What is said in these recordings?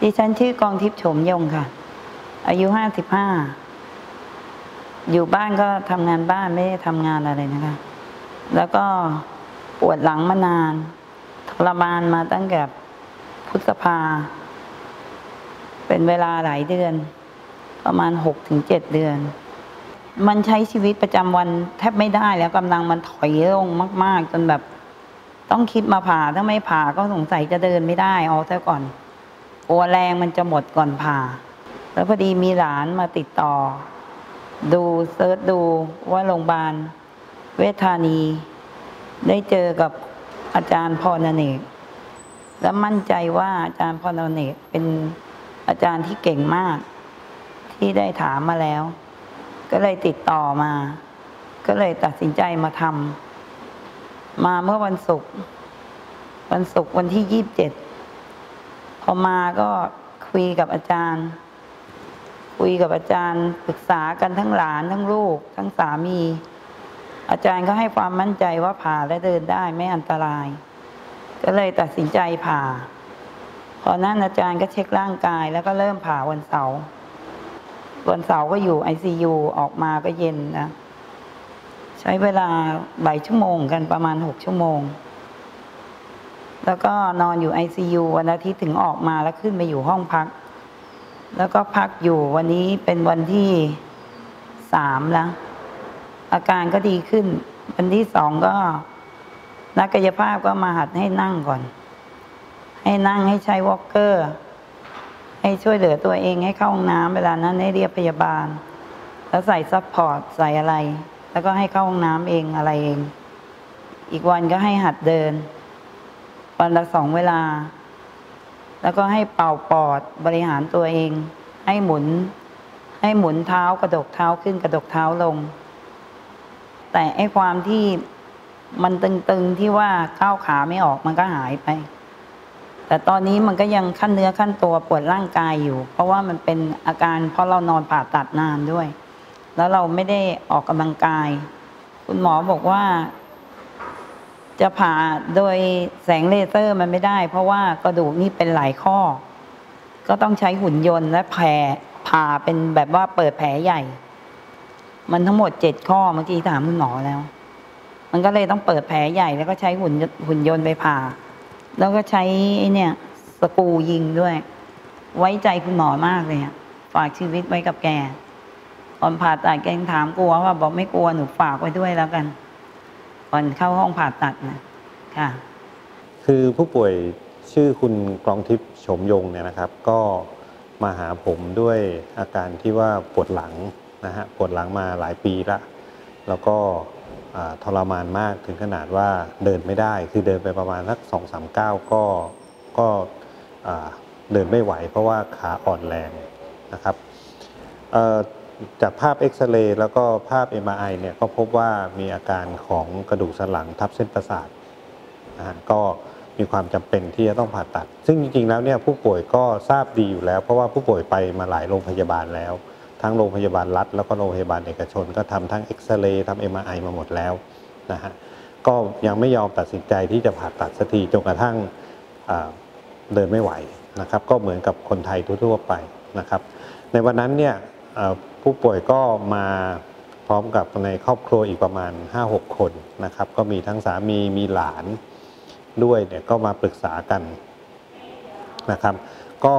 ดิฉันชื่อกองทิพย์โฉมยงค่ะ อายุห้าสิบห้า อยู่บ้านก็ทำงานบ้านไม่ได้ทำงานอะไรนะคะ แล้วก็ปวดหลังมานานทรมานมาตั้งแต่พฤษภา เป็นเวลาหลายเดือน ประมาณหกถึงเจ็ดเดือน มันใช้ชีวิตประจำวันแทบไม่ได้แล้วกำลังมันถอยลงมาก ๆ จนแบบ ต้องคิดมาผ่าถ้าไม่ผ่าก็สงสัยจะเดินไม่ได้เอาซะก่อน กลัวแรงมันจะหมดก่อนผ่า แล้วพอดีมีหลานมาติดต่อ ดูเซิร์ชดูว่าโรงพยาบาล เวชธานี ได้เจอกับอาจารย์พรอเนก และมั่นใจว่าอาจารย์พรอเนกเป็นอาจารย์ที่เก่งมาก ที่ได้ถามมาแล้ว ก็เลยติดต่อมา ก็เลยตัดสินใจมาทำมาเมื่อวันศุกร์วันศุกร์วันที่ยี่สิบเจ็ด อมาก็คุยกับอาจารย์ คุยกับอาจารย์ปรึกษากันทั้งหลานทั้งลูก ทั้งสามี อาจารย์ก็ให้ความมั่นใจว่าผ่าและเดินได้ไม่อันตราย ก็เลยตัดสินใจผ่า พอนั้นอาจารย์ก็เช็คร่างกายแล้วก็เริ่มผ่าวันเสาร์วันเสาร์ก็อยู่ไอซียูออกมาก็เย็นนะ ใช้เวลาบ่ายชั่วโมงกันประมาณหกชั่วโมง แล้วก็นอนอยู่ไอซียูวันอาทิตย์ถึงออกมาแล้วขึ้นไปอยู่ห้องพัก แล้วก็พักอยู่วันนี้เป็นวันที่สามแล้ว อาการก็ดีขึ้น วันที่สองก็นักกายภาพก็มาหัดให้นั่งก่อน ให้นั่งให้ใช้วอล์กเกอร์ ให้ช่วยเหลือตัวเองให้เข้าห้องน้ำเวลานั้นให้เรียกพยาบาล แล้วใส่ support ใส่อะไร แล้วก็ให้เข้าห้องน้ำเองอะไรเอง อีกวันก็ให้หัดเดิน วันละสองเวลา แล้วก็ให้เป่าปอดบริหารตัวเอง ให้หมุน ให้หมุนเท้ากระดกเท้าขึ้นกระดกเท้าลง แต่ไอ้ความที่มันตึงๆที่ว่าก้าวขาไม่ออกมันก็หายไป แต่ตอนนี้มันก็ยังขั้นเนื้อขั้นตัวปวดร่างกายอยู่ เพราะว่ามันเป็นอาการเพราะเรานอนผ่าตัดนานด้วย แล้วเราไม่ได้ออกกำลังกาย คุณหมอบอกว่า จะผ่าโดยแสงเลเซอร์มันไม่ได้ เพราะว่ากระดูกนี่เป็นหลายข้อ ก็ต้องใช้หุ่นยนต์และแผลผ่าเป็นแบบว่าเปิดแผลใหญ่ มันทั้งหมดเจ็ดข้อเมื่อกี้ถามคุณหมอแล้ว มันก็เลยต้องเปิดแผลใหญ่แล้วก็ใช้หุ่นหุ่นยนต์ไปผ่า แล้วก็ใช้ไอ้เนี่ยสกูยิงด้วย ไว้ใจคุณหมอมากเลยอะฝากชีวิตไว้กับแกตอนผ่าตัดแกงถามกลัวว่าบอกไม่กลัวหนูฝากไว้ด้วยแล้วกัน ก่อนเข้าห้องผ่าตัดนะค่ะ คือผู้ป่วยชื่อคุณกรองทิพย์โฉมยงเนี่ยนะครับ ก็มาหาผมด้วยอาการที่ว่าปวดหลังนะฮะปวดหลังมาหลายปีละ แล้วก็ทรมานมากถึงขนาดว่าเดินไม่ได้ คือเดินไปประมาณสักสองสามก้าวก็ก็เดินไม่ไหว เพราะว่าขาอ่อนแรงนะครับเอ่อ จากภาพเอ็กซเรย์แล้วก็ภาพ MRI เนี่ยก็พบว่ามีอาการของกระดูกสันหลังทับเส้นประสาทนะฮะก็มีความจำเป็นที่จะต้องผ่าตัด ซึ่งจริงๆแล้วเนี่ยผู้ป่วยก็ทราบดีอยู่แล้ว เพราะว่าผู้ป่วยไปมาหลายโรงพยาบาลแล้ว ทั้งโรงพยาบาลรัฐ แล้วก็โรงพยาบาลเอกชน ก็ทำทั้งเอ็กซเรย์ทำเอ็มไอมาหมดแล้วนะฮะก็ยังไม่ยอมตัดสินใจที่จะผ่าตัดสักทีจนกระทั่งเดินไม่ไหวนะครับ ก็เหมือนกับคนไทยทั่วๆไปนะครับ ในวันนั้นเนี่ย ผู้ป่วยก็มาพร้อมกับในครอบครัวอีกประมาณ 5-6 คนนะครับ ก็มีทั้งสามีมีหลานด้วยเนี่ยก็มาปรึกษากันนะครับ ก็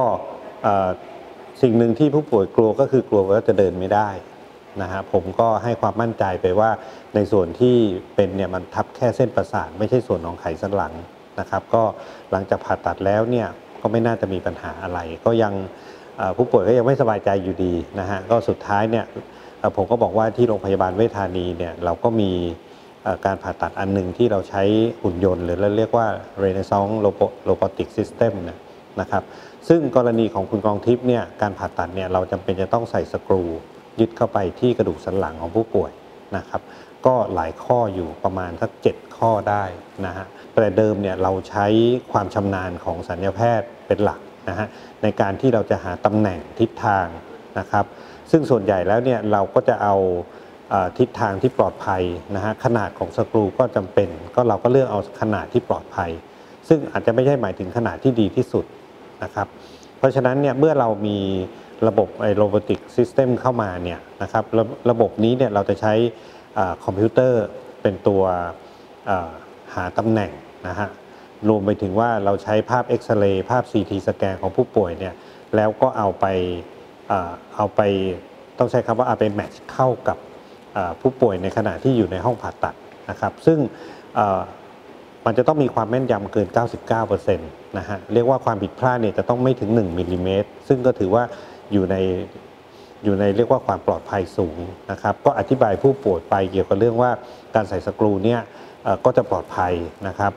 สิ่งหนึ่งที่ผู้ป่วยกลัวก็คือกลัวว่าจะเดินไม่ได้นะฮะผมก็ให้ความมั่นใจไปว่าในส่วนที่เป็นเนี่ยมันทับแค่เส้นประสาทไม่ใช่ส่วนของไขสันหลังนะครับ ก็หลังจากผ่าตัดแล้วเนี่ยก็ไม่น่าจะมีปัญหาอะไร ก็ยัง ผู้ป่วยก็ยังไม่สบายใจอยู่ดีนะฮะก็สุดท้ายเนี่ยผมก็บอกว่าที่โรงพยาบาลเวชธานีเนี่ยเราก็มีการผ่าตัดอันหนึ่งที่เราใช้หุ่นยนต์ หรือเราเรียกว่า Renaissance Robotic System นะนะครับซึ่งกรณีของคุณกองทิพย์เนี่ยการผ่าตัดเนี่ยเราจำเป็นจะต้องใส่สกรูยึดเข้าไปที่กระดูกสันหลังของผู้ป่วยนะครับก็หลายข้ออยู่ประมาณสักเจ็ดข้อได้นะฮะแต่เดิมเนี่ยเราใช้ความชำนาญของสัญญาแพทย์เป็นหลัก นะฮะในการที่เราจะหาตำแหน่งทิศทางนะครับ ซึ่งส่วนใหญ่แล้วเนี่ยเราก็จะเอาทิศทางที่ปลอดภัยนะฮะขนาดของสกรูก็จำเป็น ก็เราก็เลือกเอาขนาดที่ปลอดภัย ซึ่งอาจจะไม่ใช่หมายถึงขนาดที่ดีที่สุดนะครับ เพราะฉะนั้นเนี่ยเมื่อเรามีระบบไอ robotic system เข้ามาเนี่ยนะครับระระบบนี้เนี่ยเราจะใช้อคอมพิวเตอร์เป็นตัวหาตำแหน่งนะฮะ รวมไปถึงว่าเราใช้ภาพเอ็กซเรย์ภาพ CT สแกนของผู้ป่วยเนี่ยแล้วก็เอาไปเอาไปต้องใช้คำว่าเอาไปแมทช์เข้ากับผู้ป่วยในขณะที่อยู่ในห้องผ่าตัดนะครับซึ่งมันจะต้องมีความแม่นยำเกิน 99%นะฮะเรียกว่าความผิดพลาดเนี่ยจะต้องไม่ถึง 1มิลลิเมตรซึ่งก็ถือว่าอยู่ในอยู่ในเรียกว่าความปลอดภัยสูงนะครับก็อธิบายผู้ป่วยไปเกี่ยวกับเรื่องว่าการใส่สกรูเนี่ยก็จะปลอดภัยนะครับ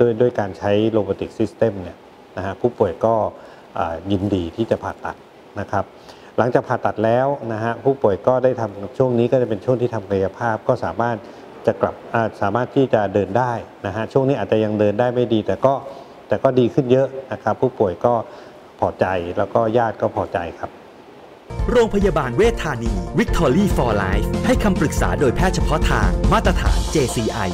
ด้วยด้วยการใช้โรบอติกซิสเต็มเนี่ยนะฮะผู้ป่วยก็ยินดีที่จะผ่าตัดนะครับ หลังจากผ่าตัดแล้วนะฮะผู้ป่วยก็ได้ทำช่วงนี้ก็จะเป็นช่วงที่ทำกายภาพก็สามารถจะกลับาสามารถที่จะเดินได้นะฮะช่วงนี้อาจจะยังเดินได้ไม่ดี แต่ก็แต่ก็ดีขึ้นเยอะนะครับ ผู้ป่วยก็พอใจแล้วก็ญาติก็พอใจครับ โรงพยาบาลเวชธานี Victory for Life ให้คำปรึกษาโดยแพทย์เฉพาะทางมาตรฐาน JCI